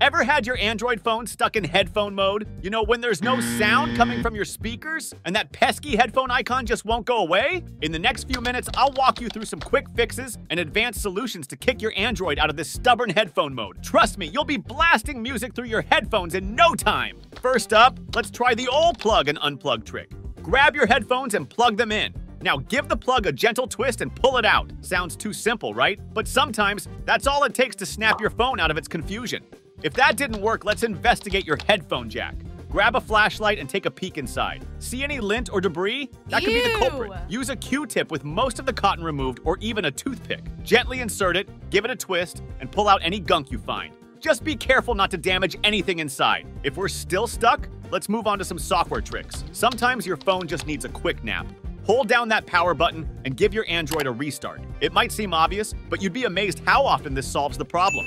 Ever had your Android phone stuck in headphone mode? You know, when there's no sound coming from your speakers and that pesky headphone icon just won't go away? In the next few minutes, I'll walk you through some quick fixes and advanced solutions to kick your Android out of this stubborn headphone mode. Trust me, you'll be blasting music through your headphones in no time. First up, let's try the old plug and unplug trick. Grab your headphones and plug them in. Now give the plug a gentle twist and pull it out. Sounds too simple, right? But sometimes that's all it takes to snap your phone out of its confusion. If that didn't work, let's investigate your headphone jack. Grab a flashlight and take a peek inside. See any lint or debris? That could be the culprit. Use a Q-tip with most of the cotton removed or even a toothpick. Gently insert it, give it a twist, and pull out any gunk you find. Just be careful not to damage anything inside. If we're still stuck, let's move on to some software tricks. Sometimes your phone just needs a quick nap. Hold down that power button and give your Android a restart. It might seem obvious, but you'd be amazed how often this solves the problem.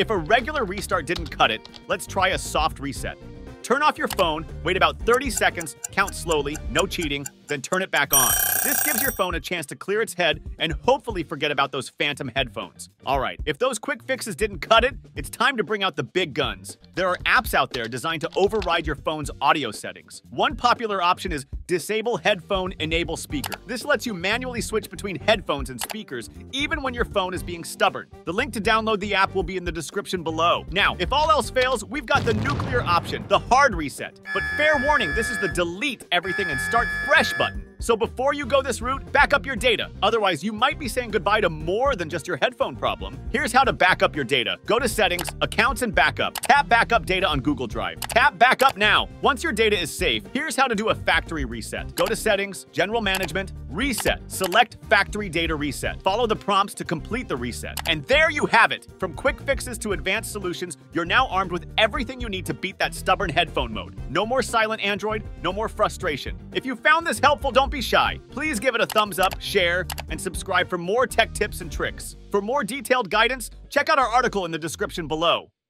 If a regular restart didn't cut it, let's try a soft reset. Turn off your phone, wait about 30 seconds, count slowly, no cheating, then turn it back on. This gives your phone a chance to clear its head and hopefully forget about those phantom headphones. Alright, if those quick fixes didn't cut it, it's time to bring out the big guns. There are apps out there designed to override your phone's audio settings. One popular option is Disable Headphone Enable Speaker. This lets you manually switch between headphones and speakers, even when your phone is being stubborn. The link to download the app will be in the description below. Now, if all else fails, we've got the nuclear option, the hard reset. But fair warning, this is the delete everything and start fresh. So before you go this route, back up your data. Otherwise, you might be saying goodbye to more than just your headphone problem. Here's how to back up your data. Go to Settings, Accounts and Backup. Tap Backup Data on Google Drive. Tap Backup now. Once your data is safe, here's how to do a factory reset. Go to Settings, General Management, Reset. Select Factory Data Reset. Follow the prompts to complete the reset. And there you have it. From quick fixes to advanced solutions, you're now armed with everything you need to beat that stubborn headphone mode. No more silent Android, no more frustration. If you found this helpful, don't be shy. Please give it a thumbs up, share, and subscribe for more tech tips and tricks. For more detailed guidance, check out our article in the description below.